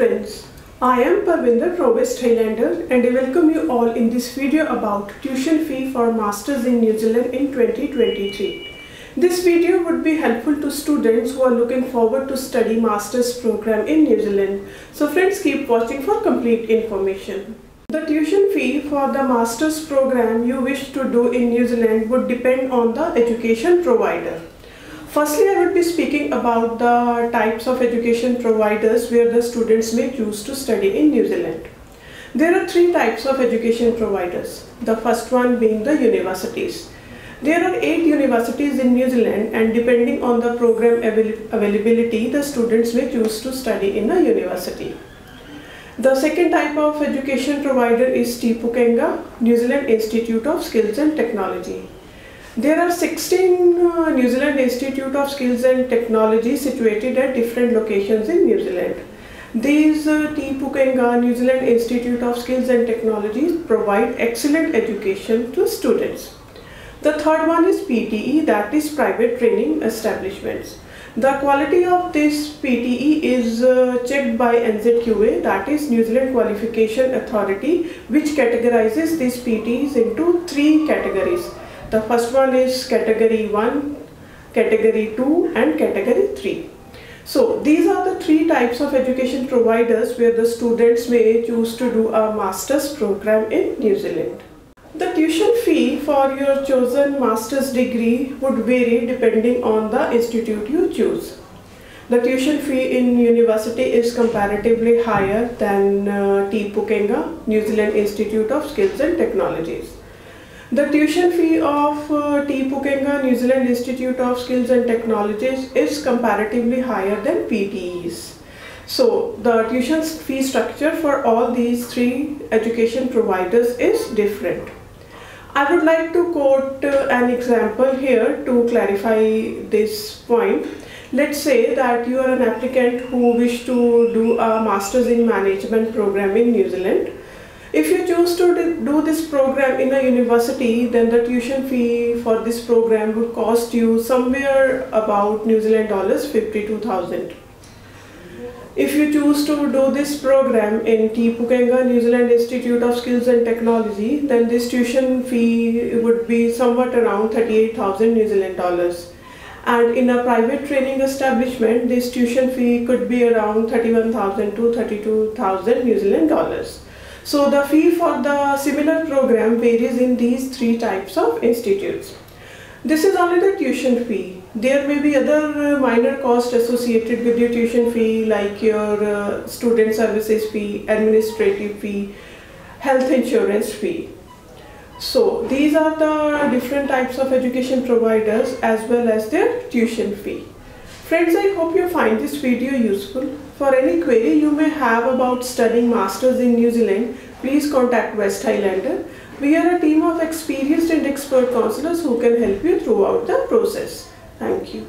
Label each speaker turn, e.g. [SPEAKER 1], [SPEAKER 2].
[SPEAKER 1] friends, I am Parwinder from West Highlander and I welcome you all in this video about tuition fee for Masters in New Zealand in 2023. This video would be helpful to students who are looking forward to study Masters program in New Zealand. So friends keep watching for complete information. The tuition fee for the Masters program you wish to do in New Zealand would depend on the education provider. Firstly, I would be speaking about the types of education providers where the students may choose to study in New Zealand. There are three types of education providers. The first one being the universities. There are eight universities in New Zealand and depending on the program avail availability, the students may choose to study in a university. The second type of education provider is Te Pukenga, New Zealand Institute of Skills and Technology. There are 16 uh, New Zealand Institute of Skills and Technology situated at different locations in New Zealand. These uh, Te Pukenga New Zealand Institute of Skills and Technologies provide excellent education to students. The third one is PTE that is private training establishments. The quality of this PTE is uh, checked by NZQA that is New Zealand Qualification Authority which categorizes these PTEs into three categories the first one is category 1, category 2 and category 3. So these are the three types of education providers where the students may choose to do a master's program in New Zealand. The tuition fee for your chosen master's degree would vary depending on the institute you choose. The tuition fee in university is comparatively higher than uh, Te Pukenga, New Zealand Institute of Skills and Technologies. The tuition fee of uh, Te Pukenga New Zealand Institute of Skills and Technologies is comparatively higher than PTEs. So the tuition fee structure for all these three education providers is different. I would like to quote uh, an example here to clarify this point. Let's say that you are an applicant who wish to do a Masters in Management program in New Zealand if you choose to do this program in a university, then the tuition fee for this program would cost you somewhere about New Zealand dollars 52,000. If you choose to do this program in Te Pukenga New Zealand Institute of Skills and Technology, then this tuition fee would be somewhat around 38,000 New Zealand dollars. And in a private training establishment, this tuition fee could be around 31,000 to 32,000 New Zealand dollars. So the fee for the similar program varies in these three types of institutes. This is only the tuition fee. There may be other uh, minor costs associated with your tuition fee like your uh, student services fee, administrative fee, health insurance fee. So these are the different types of education providers as well as their tuition fee. Friends, I hope you find this video useful. For any query you may have about studying Masters in New Zealand, please contact West Highlander. We are a team of experienced and expert counselors who can help you throughout the process. Thank you.